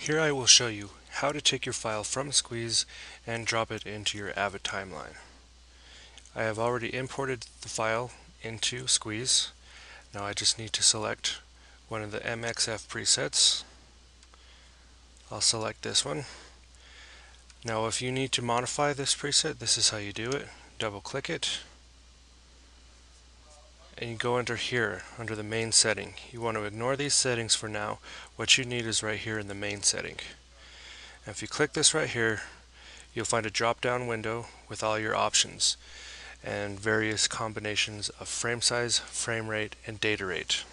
Here I will show you how to take your file from Squeeze and drop it into your Avid timeline. I have already imported the file into Squeeze. Now I just need to select one of the MXF presets. I'll select this one. Now if you need to modify this preset, this is how you do it. Double click it and you go under here under the main setting you want to ignore these settings for now what you need is right here in the main setting and if you click this right here you'll find a drop down window with all your options and various combinations of frame size, frame rate, and data rate.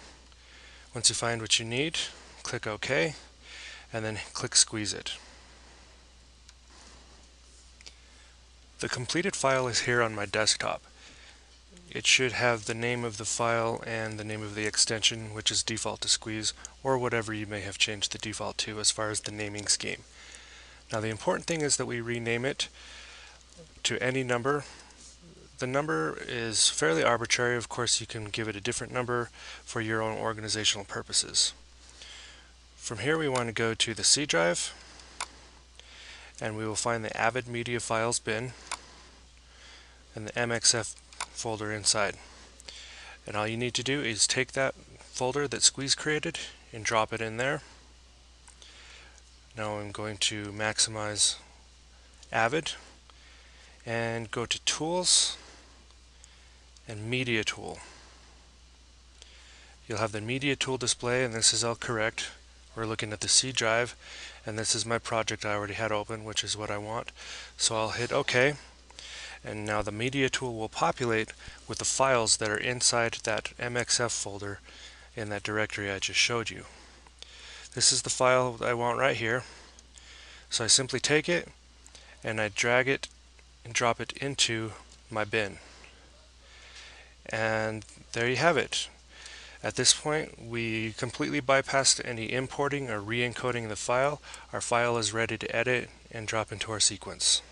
Once you find what you need, click OK, and then click Squeeze It. The completed file is here on my desktop. It should have the name of the file and the name of the extension, which is default to Squeeze, or whatever you may have changed the default to as far as the naming scheme. Now the important thing is that we rename it to any number. The number is fairly arbitrary. Of course, you can give it a different number for your own organizational purposes. From here, we want to go to the C drive, and we will find the Avid Media Files bin and the MXF folder inside. And all you need to do is take that folder that Squeeze created and drop it in there. Now I'm going to maximize Avid and go to Tools and Media Tool. You'll have the Media Tool display and this is all correct. We're looking at the C drive and this is my project I already had open which is what I want. So I'll hit OK and now the media tool will populate with the files that are inside that MXF folder in that directory I just showed you. This is the file that I want right here. So I simply take it and I drag it and drop it into my bin. And there you have it. At this point, we completely bypassed any importing or re-encoding the file. Our file is ready to edit and drop into our sequence.